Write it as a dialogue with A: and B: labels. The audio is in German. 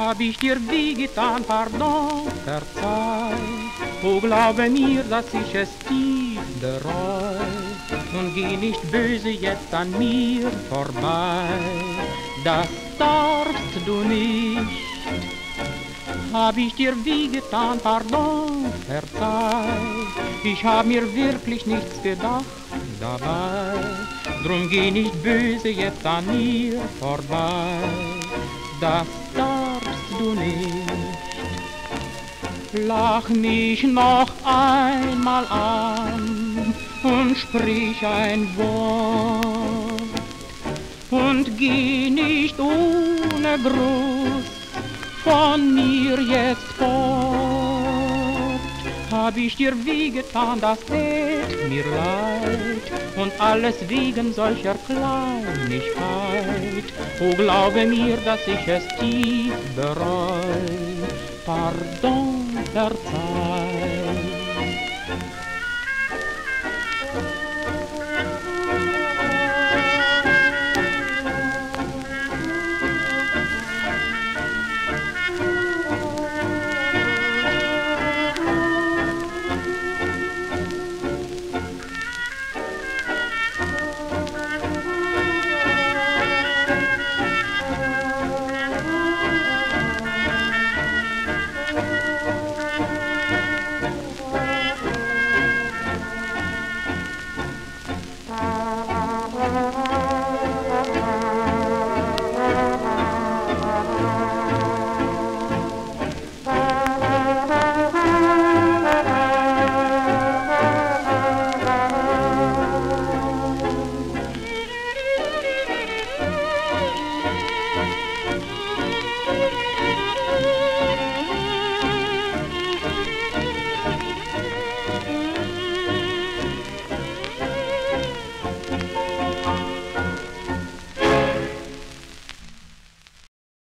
A: Hab ich dir wehgetan, pardon, verzeih. Oh, glaube mir, dass ich es tief bereu. Nun geh nicht böse jetzt an mir vorbei. Das darfst du nicht. Hab ich dir wehgetan, pardon, verzeih. Ich hab mir wirklich nichts gedacht dabei. Drum geh nicht böse jetzt an mir vorbei. Das darfst du nicht. Lach mich noch einmal an und sprich ein Wort und geh nicht ohne Gruß von mir jetzt fort. Hab ich dir wehgetan, das tät mir leid und alles wegen solcher Kleinigkeit. Oh, glaube mir, dass ich es tief bereu. Pardon, verzeih.